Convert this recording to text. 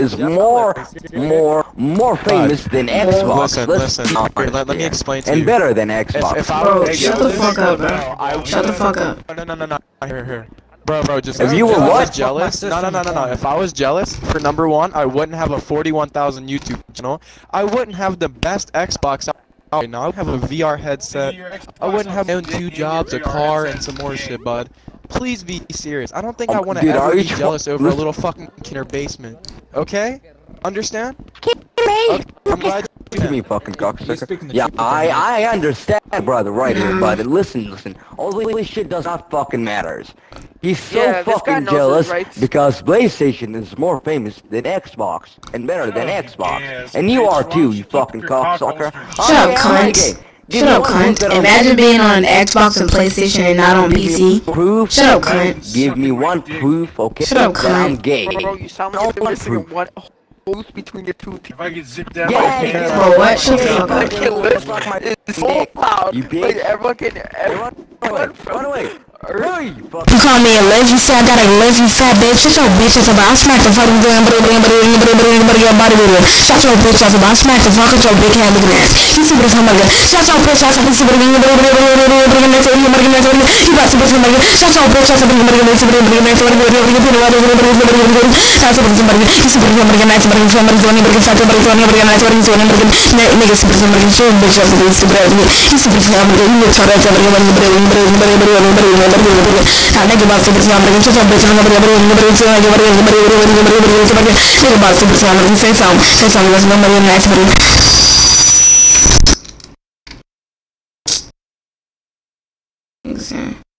is more, more, more famous than Xbox. Listen, Let's listen. Here, let, let me explain to And you. And better than Xbox. if I Bro, shut the fuck up, bro. No, I Shut the fuck up. No, no, no, no. Here, here. Bro, bro, just If you were if I was what? jealous? No, no, no, no, no. If I was jealous, for number one, I wouldn't have a 41,000 YouTube channel. I wouldn't have the best Xbox out right now. I would have a VR headset. I wouldn't have my own two jobs, a car, and some more shit, bud. Please be serious. I don't think I want to ever be jealous over a little fucking kid in her basement. Okay? Understand? Okay, I'm glad you Give me fucking cocksucker. Yeah, I I understand, brother, right here, but listen, listen. All this shit does not fucking matters. He's so Yeah, fucking jealous rights. because PlayStation is more famous than Xbox and better than Xbox. Yes, And you are too, you you fucking cock on cocksucker. Oh, Shut up, yeah, cunt. Gay. Give Shut up, cunt. Imagine being on Xbox and PlayStation and not on PC. Proof. Shut up, cunt. Give me one proof, okay? Shut up, that I'm cunt. gay. Bro, you sound like you're one missing one hole between your two teeth. If I get zipped down Yeah, my pants, Bro, what? Shut the fuck I up. can listen. It's so loud. You Like bitch. everyone can. Run Everyone, away, run away. Earth. You call me a lazy fat, got a lazy fat bitch. Shut your bitch ass up. I'll smack the fucking damn bring bring bring bring bring bring your body it. Shut your bitch ass up. I'll smack the fuck out your big hand looking ass. What I'm talking Shut your bitch ass up. See what चोरी मर गई चोरी ये बस बस मर गई सब सब सब सब मर गई सब मर गई सब मर गई फिर वाले सब मर गई सब मर गई सब सब मर गई इस पर मर गई मैच मर गई सब मर गई जोनी मर गई साथ मर गई जोनी मर गई मैच मर गई जोनी मर गई मैं इस पर मर गई सब बस सब इस पर मर गई इस पर मर गई ये सारा सब मर गई मर गई मर गई मर गई मर गई मर गई मर गई आने के बाद सब मर गई सब बस मर गई मर गई मर गई सब मर गई मर गई मर गई मर गई मर गई सब मर गई मेरे बाद सब मर गई सही साम सही साम बस मर गई मैच मर गई exam.